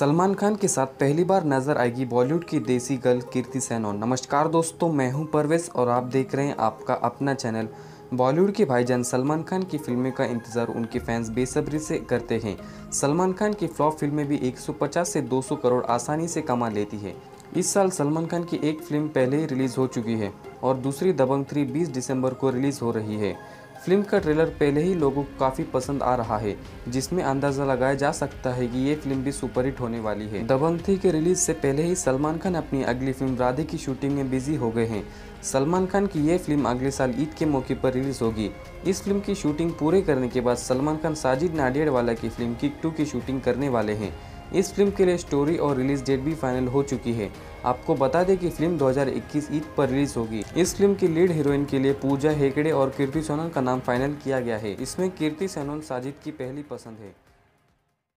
सलमान खान के साथ पहली बार नज़र आएगी बॉलीवुड की देसी गर्ल कीर्ति सेनन। नमस्कार दोस्तों, मैं हूँ परवेश और आप देख रहे हैं आपका अपना चैनल। बॉलीवुड के भाईजान सलमान खान की फ़िल्में का इंतज़ार उनके फैंस बेसब्री से करते हैं। सलमान खान की फ्लॉप फ़िल्में भी 150 से 200 करोड़ आसानी से कमा लेती है। इस साल सलमान खान की एक फ़िल्म पहले ही रिलीज़ हो चुकी है और दूसरी दबंग थ्री 20 दिसंबर को रिलीज़ हो रही है। फ़िल्म का ट्रेलर पहले ही लोगों को काफ़ी पसंद आ रहा है, जिसमें अंदाज़ा लगाया जा सकता है कि ये फ़िल्म भी सुपरहिट होने वाली है। दबंग थ्री के रिलीज़ से पहले ही सलमान खान अपनी अगली फ़िल्म राधे की शूटिंग में बिज़ी हो गए हैं। सलमान खान की ये फ़िल्म अगले साल ईद के मौके पर रिलीज़ होगी। इस फ़िल्म की शूटिंग पूरे करने के बाद सलमान खान साजिद नाडियाडवाला की फ़िल्म किक टू की शूटिंग करने वाले हैं। इस फ़िल्म के लिए स्टोरी और रिलीज़ डेट भी फाइनल हो चुकी है। आपको बता दें कि फ़िल्म 2021 ईद पर रिलीज़ होगी। इस फ़िल्म की लीड हीरोइन के लिए पूजा हेगड़े और कीर्ति सोनन का नाम फाइनल किया गया है। इसमें कीर्ति सोनन साजिद की पहली पसंद है।